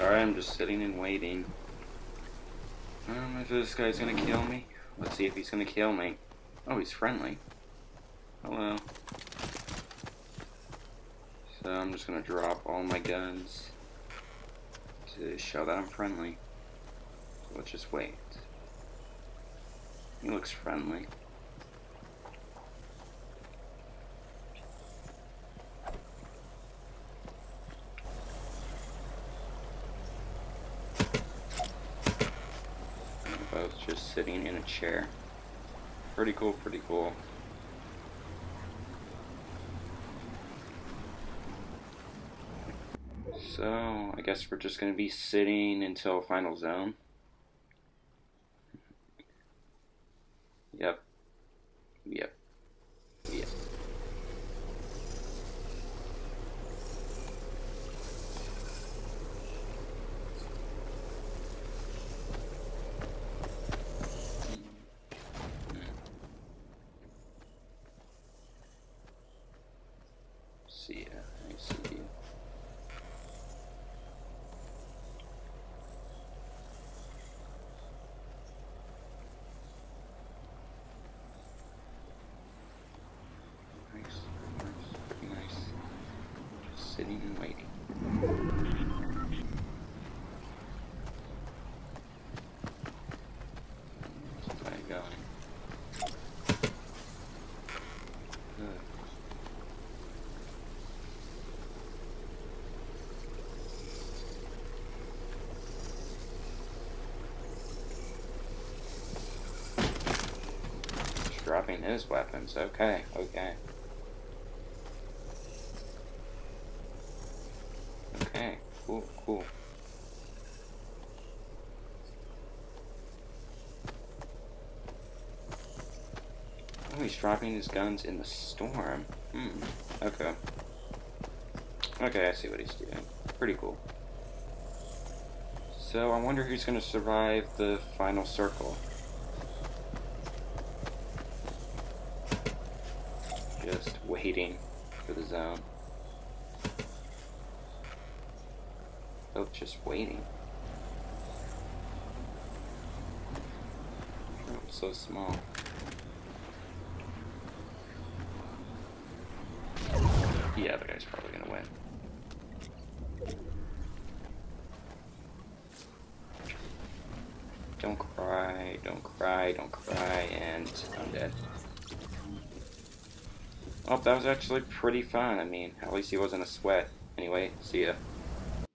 Alright, I'm just sitting and waiting. I don't know if this guy's gonna kill me. Let's see if he's gonna kill me. Oh, he's friendly. Hello. So I'm just gonna drop all my guns to show that I'm friendly. So let's just wait. He looks friendly. Both just sitting in a chair. Pretty cool, pretty cool. So, I guess we're just going to be sitting until final zone. Yep. Yep. Yep. See ya. I see you. Nice, nice, pretty nice. Just sitting and waiting. Dropping his weapons. Okay, okay. Okay, cool, cool. Oh, he's dropping his guns in the storm. Hmm, okay. Okay, I see what he's doing. Pretty cool. So, I wonder who's gonna survive the final circle. Just waiting for the zone. Just waiting. Oh, it's so small. Yeah, the guy's probably gonna win. Don't cry, don't cry, don't cry, and I'm dead. Well, that was actually pretty fun. I mean, at least he wasn't a sweat. Anyway, see ya.